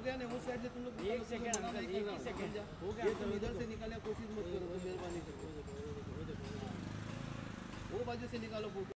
हो गया ना उस साइड से तुम लोग एक सेकंड अंकल एक ही सेकंड हो गया तुम इधर से निकालने की कोशिश मत करो मेहरबानी करो। वो बाजू से निकालो फ़ोटो